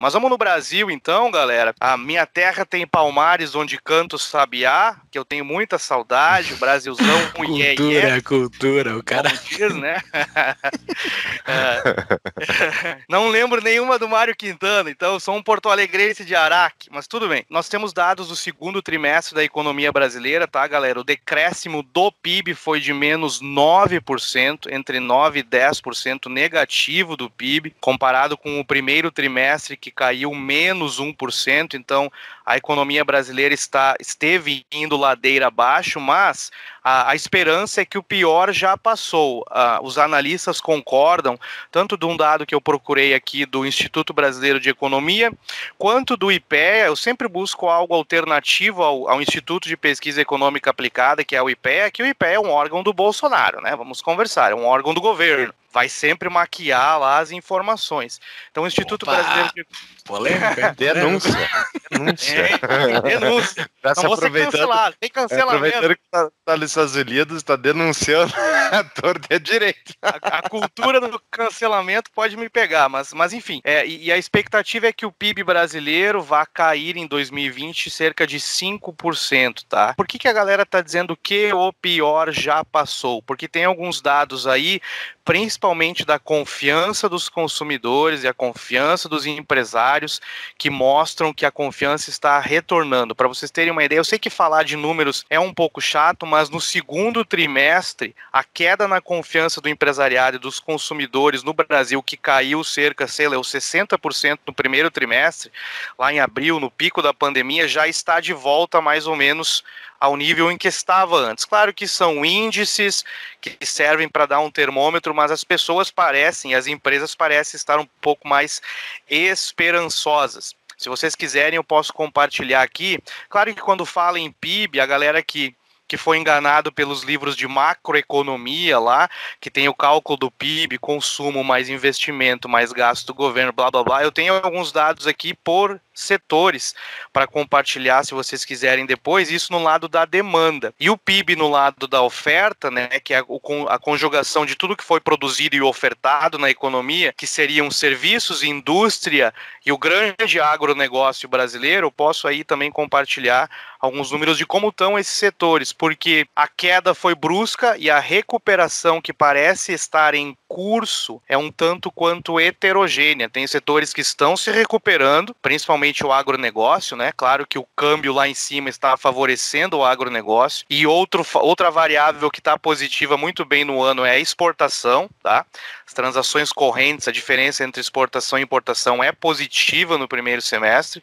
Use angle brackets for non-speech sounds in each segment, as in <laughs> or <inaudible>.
Mas vamos no Brasil então, galera. A minha terra tem palmares onde canto sabiá, que eu tenho muita saudade. O Brasilzão, <laughs> cultura, yeah, yeah. cultura, o cara. Diz, né? <laughs> é. Não lembro nenhuma do Mário Quintana, então sou um porto alegrense de Araque, mas tudo bem. Nós temos dados do segundo trimestre da economia brasileira, tá, galera? O decréscimo do PIB foi de menos 9%, entre 9 e 10% negativo do PIB, comparado com o primeiro trimestre que que caiu menos 1%, então a economia brasileira está, esteve indo ladeira abaixo, mas a, a esperança é que o pior já passou. Uh, os analistas concordam, tanto de um dado que eu procurei aqui do Instituto Brasileiro de Economia, quanto do IPEA. Eu sempre busco algo alternativo ao, ao Instituto de Pesquisa Econômica Aplicada, que é o IPEA, que o IPEA é um órgão do Bolsonaro, né? Vamos conversar, é um órgão do governo vai sempre maquiar lá as informações. Então, o Instituto Opa, Brasileiro de... Polêmica, <laughs> denúncia. Denúncia. É, denúncia. <laughs> Tá então, você cancelado, tem cancelamento. Aproveitando que tá, tá nos Estados Unidos, está denunciando <laughs> a torta direito. A, a, cultura do cancelamento pode me pegar, mas, mas enfim. É, e, e a expectativa é que o PIB brasileiro vá cair em 2020 cerca de 5%, tá? Por que, que a galera tá dizendo que o pior já passou? Porque tem alguns dados aí principalmente da confiança dos consumidores e a confiança dos empresários que mostram que a confiança está retornando. Para vocês terem uma ideia, eu sei que falar de números é um pouco chato, mas no segundo trimestre, a queda na confiança do empresariado e dos consumidores no Brasil, que caiu cerca, sei lá, 60% no primeiro trimestre, lá em abril, no pico da pandemia, já está de volta mais ou menos ao nível em que estava antes. Claro que são índices que servem para dar um termômetro, mas as pessoas parecem, as empresas parecem estar um pouco mais esperançosas. Se vocês quiserem, eu posso compartilhar aqui. Claro que quando fala em PIB, a galera que que foi enganado pelos livros de macroeconomia lá, que tem o cálculo do PIB, consumo mais investimento, mais gasto do governo, blá blá blá. Eu tenho alguns dados aqui por setores para compartilhar, se vocês quiserem depois, isso no lado da demanda. E o PIB no lado da oferta, né, que é a, conjugação de tudo que foi produzido e ofertado na economia, que seriam serviços, indústria e o grande agronegócio brasileiro, posso aí também compartilhar alguns números de como estão esses setores, porque a queda foi brusca e a recuperação que parece estar em curso é um tanto quanto heterogênea. Tem setores que estão se recuperando, principalmente principalmente o agronegócio, né? Claro que o câmbio lá em cima está favorecendo o agronegócio. E outro, outra variável que está positiva muito bem no ano é a exportação, tá? As transações correntes, a diferença entre exportação e importação é positiva no primeiro semestre.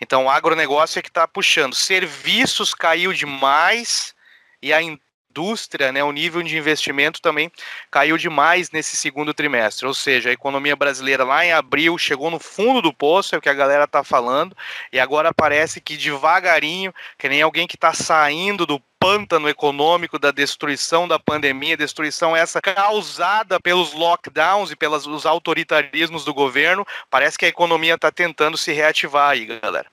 Então, o agronegócio é que está puxando. Serviços caiu demais e a indústria, né, o nível de investimento também caiu demais nesse segundo trimestre. Ou seja, a economia brasileira lá em abril chegou no fundo do poço, é o que a galera está falando, e agora parece que devagarinho, que nem alguém que está saindo do pântano econômico da destruição da pandemia, destruição essa causada pelos lockdowns e pelos autoritarismos do governo, parece que a economia está tentando se reativar aí, galera.